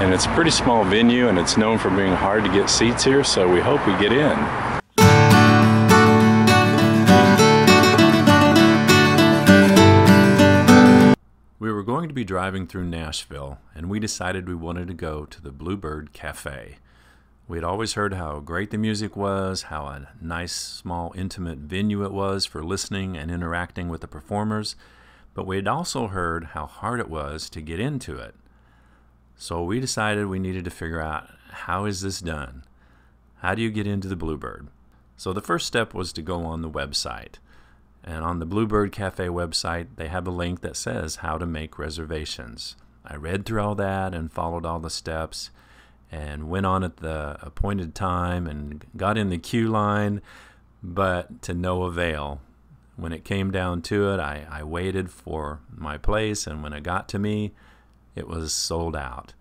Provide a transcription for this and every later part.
And it's a pretty small venue and it's known for being hard to get seats here, so we hope we get in. We were going to be driving through Nashville, and we decided we wanted to go to the Bluebird Cafe. We had always heard how great the music was, how a nice, small, intimate venue it was for listening and interacting with the performers, but we had also heard how hard it was to get into it. So we decided we needed to figure out how is this done? How do you get into the Bluebird? So the first step was to go on the website. And on the Bluebird Cafe website, they have a link that says how to make reservations. I read through all that and followed all the steps and went on at the appointed time and got in the queue line, but to no avail. When it came down to it, I, I waited for my place, and when it got to me, it was sold out.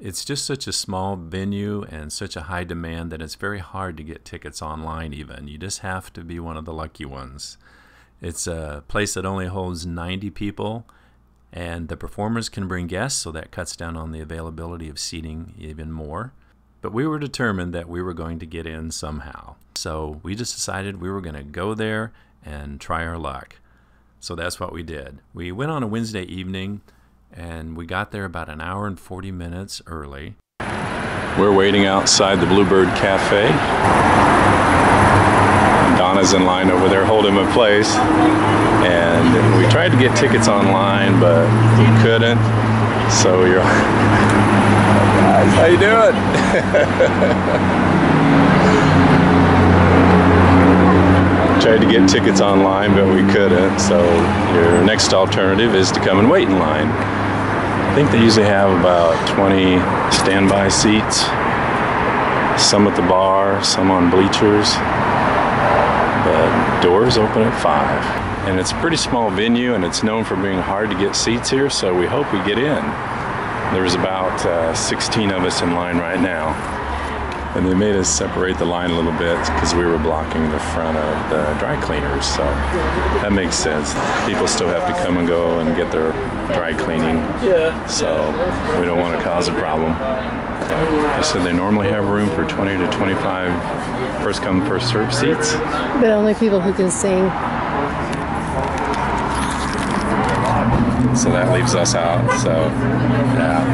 It's just such a small venue and such a high demand that it's very hard to get tickets online, even. You just have to be one of the lucky ones. It's a place that only holds 90 people, and the performers can bring guests, so that cuts down on the availability of seating even more. But we were determined that we were going to get in somehow. So we just decided we were going to go there and try our luck. So that's what we did. We went on a Wednesday evening, and we got there about an hour and 40 minutes early. We're waiting outside the Bluebird Cafe. Donna's in line over there holding my place. And we tried to get tickets online, but we couldn't. So you're, guys, how you doing? tried to get tickets online, but we couldn't. So your next alternative is to come and wait in line. I think they usually have about 20 standby seats, some at the bar, some on bleachers. The doors open at 5. And it's a pretty small venue and it's known for being hard to get seats here, so we hope we get in. There's about uh, 16 of us in line right now. And they made us separate the line a little bit because we were blocking the front of the dry cleaners. So that makes sense. People still have to come and go and get their dry cleaning. So we don't want to cause a problem. They said they normally have room for 20 to 25 first come, first serve seats. But only people who can sing. So that leaves us out. So, yeah.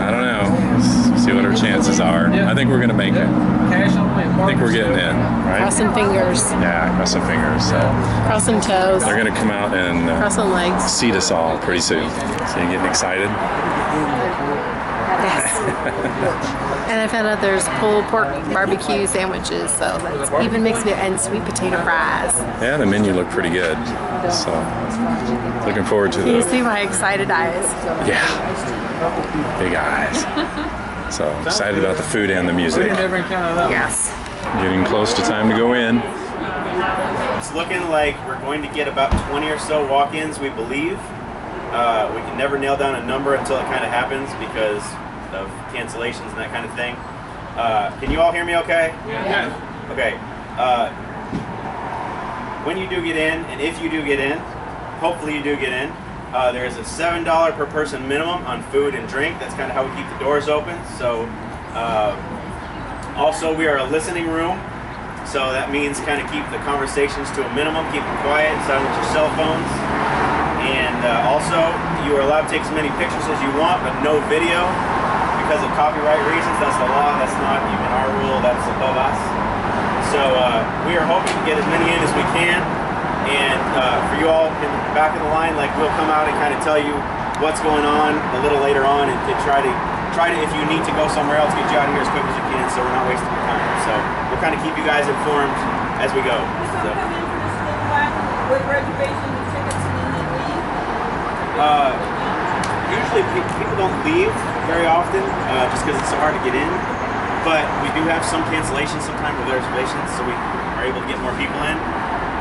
I don't know. See what our chances are. I think we're going to make it. I think we're getting in, right? Cross some fingers. Yeah, cross some fingers. So. Cross some toes. They're going to come out and uh, cross some legs. seat us all pretty soon. So you getting excited? Yes. and I found out there's pulled pork barbecue sandwiches, so that's even mixed with and sweet potato fries. Yeah, the menu looked pretty good. So looking forward to it. You see my excited eyes. Yeah. Big eyes. So excited about the food and the music. Yes. Getting close to time to go in. It's looking like we're going to get about 20 or so walk-ins, we believe. Uh, we can never nail down a number until it kind of happens because of cancellations and that kind of thing. Uh, can you all hear me okay? Yeah. Okay. Uh, when you do get in, and if you do get in, hopefully you do get in, uh, there is a $7 per person minimum on food and drink. That's kind of how we keep the doors open. So, uh, also we are a listening room. So that means kind of keep the conversations to a minimum, keep them quiet, silence your cell phones. And uh, also, you are allowed to take as many pictures as you want, but no video because of copyright reasons. That's the law. That's not even our rule. That's above us. So uh, we are hoping to get as many in as we can. And uh, for you all in the back of the line, like we'll come out and kind of tell you what's going on a little later on, and, and try to try to if you need to go somewhere else, get you out of here as quick as you can, so we're not wasting your time. So we'll kind of keep you guys informed as we go. So. With tickets? Uh, usually people don't leave very often uh, just because it's so hard to get in. But we do have some cancellations sometimes with reservations, so we are able to get more people in.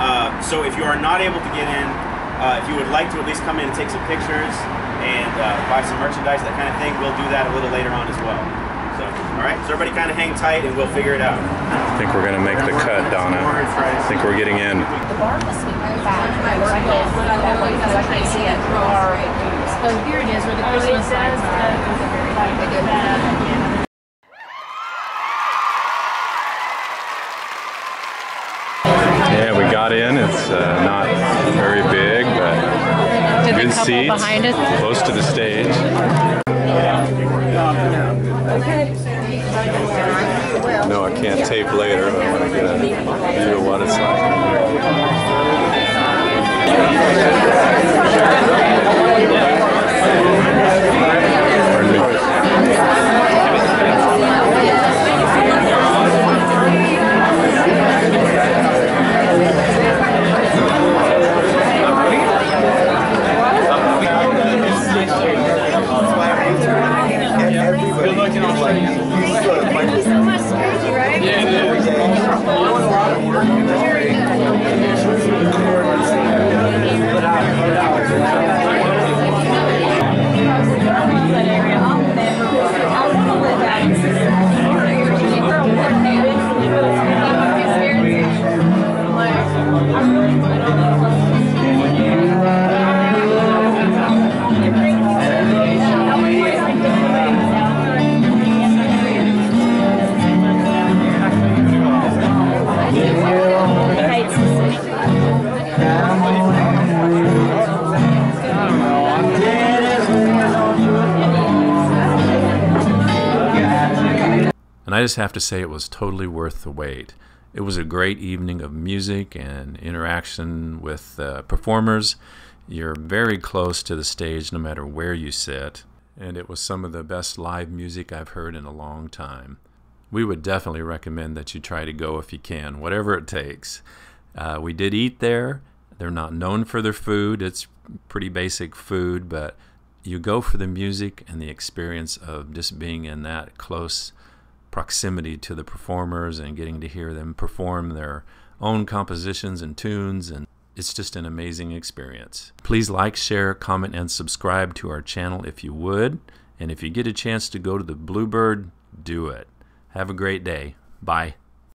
Uh, so if you are not able to get in, uh, if you would like to at least come in and take some pictures and uh, buy some merchandise, that kind of thing, we'll do that a little later on as well. So, all right, so everybody kind of hang tight and we'll figure it out. I think we're going to make the cut, Donna. I think we're getting in. The bar must be back. Because I can't see it. Oh, here it is where the Christmas lights are. Seats, behind us? close to the stage. No, I can't tape later. I want to get a view of what it's like. Bahia. I just have to say it was totally worth the wait. It was a great evening of music and interaction with uh, performers. You're very close to the stage no matter where you sit, and it was some of the best live music I've heard in a long time. We would definitely recommend that you try to go if you can, whatever it takes. Uh, we did eat there. They're not known for their food, it's pretty basic food, but you go for the music and the experience of just being in that close proximity to the performers and getting to hear them perform their own compositions and tunes and it's just an amazing experience. Please like, share, comment, and subscribe to our channel if you would. And if you get a chance to go to the Bluebird, do it. Have a great day. Bye.